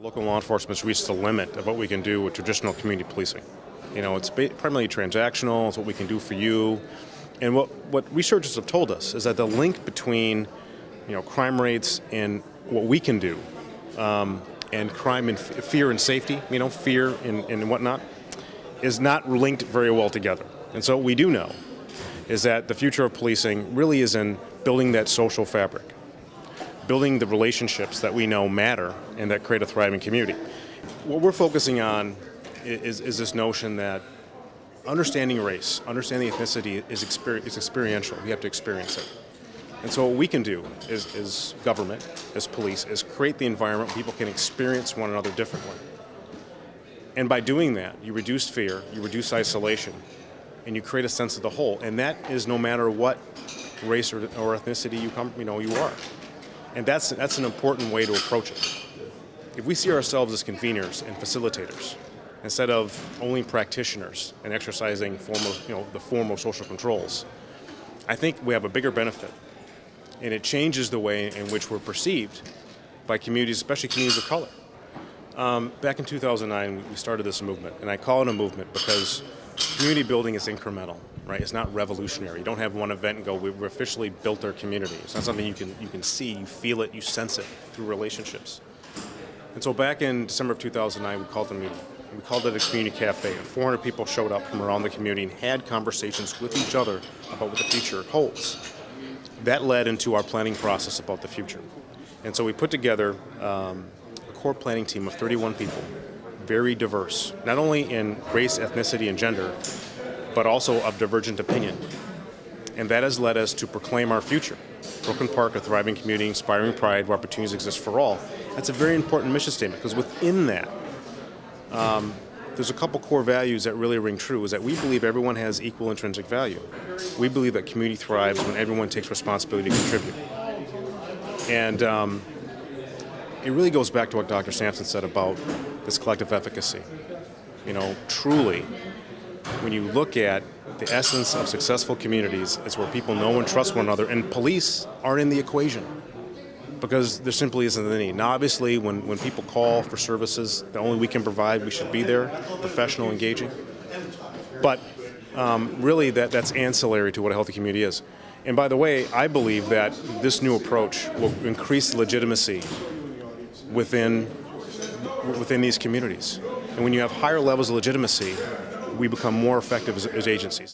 Local law enforcement has reached the limit of what we can do with traditional community policing. You know, it's primarily transactional, it's what we can do for you. And what, what researchers have told us is that the link between, you know, crime rates and what we can do, um, and crime and f- fear and safety, you know, fear and, and whatnot, is not linked very well together. And so what we do know is that the future of policing really is in building that social fabric building the relationships that we know matter and that create a thriving community. What we're focusing on is, is this notion that understanding race, understanding ethnicity is, is experiential. You have to experience it. And so what we can do is, is government, as police, is create the environment where people can experience one another differently. And by doing that, you reduce fear, you reduce isolation, and you create a sense of the whole. And that is no matter what race or, or ethnicity you come, you know, you are. And that's, that's an important way to approach it. If we see ourselves as conveners and facilitators, instead of only practitioners and exercising formal, you know, the formal social controls, I think we have a bigger benefit. And it changes the way in which we're perceived by communities, especially communities of color. Um, back in 2009, we started this movement, and I call it a movement because community building is incremental right? It's not revolutionary. You don't have one event and go, we've officially built our community. It's not something you can, you can see, you feel it, you sense it through relationships. And so back in December of 2009, we called a meeting. We called it a community cafe. And 400 people showed up from around the community and had conversations with each other about what the future holds. That led into our planning process about the future. And so we put together um, a core planning team of 31 people, very diverse, not only in race, ethnicity, and gender, but also of divergent opinion. And that has led us to proclaim our future. Brooklyn Park, a thriving community, inspiring pride where opportunities exist for all. That's a very important mission statement because within that, um, there's a couple core values that really ring true is that we believe everyone has equal intrinsic value. We believe that community thrives when everyone takes responsibility to contribute. And um, it really goes back to what Dr. Sampson said about this collective efficacy. You know, truly, when you look at the essence of successful communities, it's where people know and trust one another, and police aren't in the equation because there simply isn't any. Now, obviously, when, when people call for services that only we can provide, we should be there, professional, engaging. But um, really, that, that's ancillary to what a healthy community is. And by the way, I believe that this new approach will increase legitimacy within within these communities. And when you have higher levels of legitimacy, we become more effective as, as agencies.